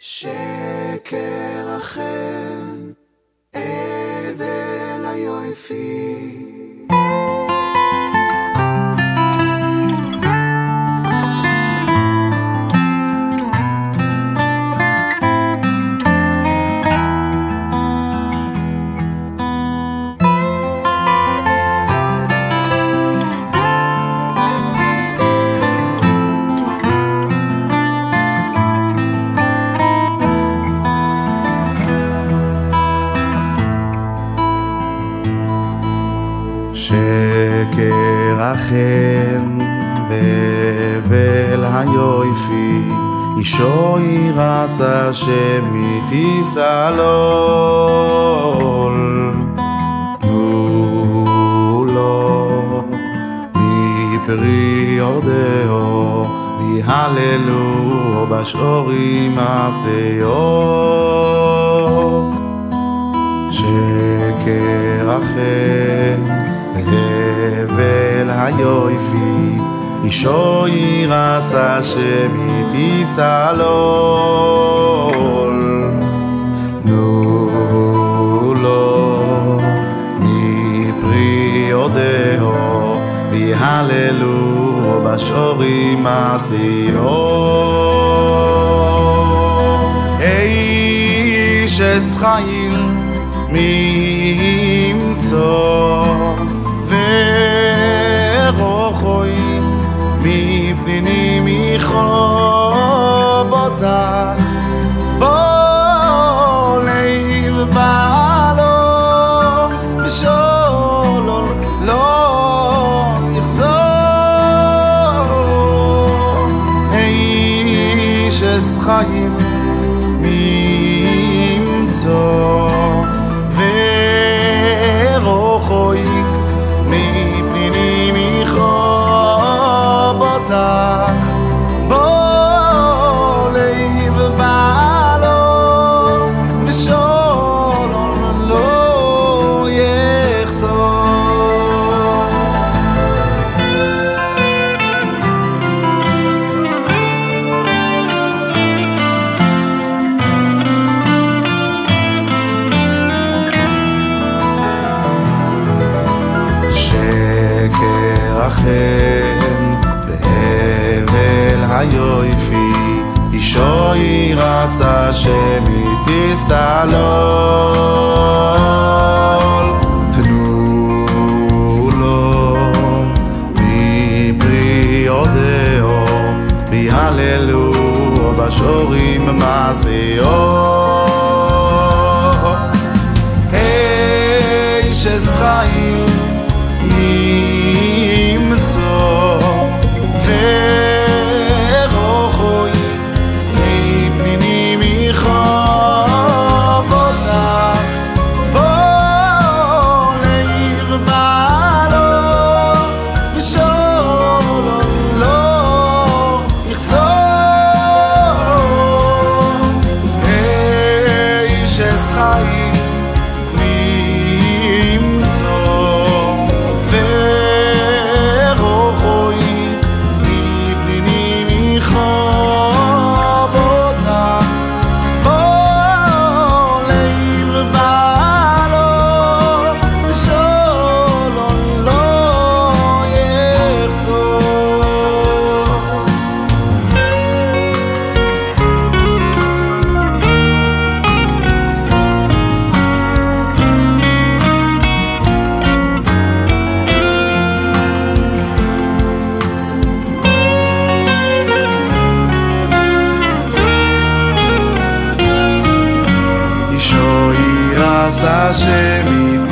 שקר אחר, אבל היופי. שקר החן והבל היופי אישו ירס השם מתיסלול תנו לו מפרי עודהו ויהללו בשעורים מעשהו שקר החן הבל היופי אישו ירס השם איתי סלול נו לא מפרי עודהו בי הללו בשורים עשיו איש אס חיים מי ימצוא. איש יויפי אישו יירס השם יתיסה לו Hashem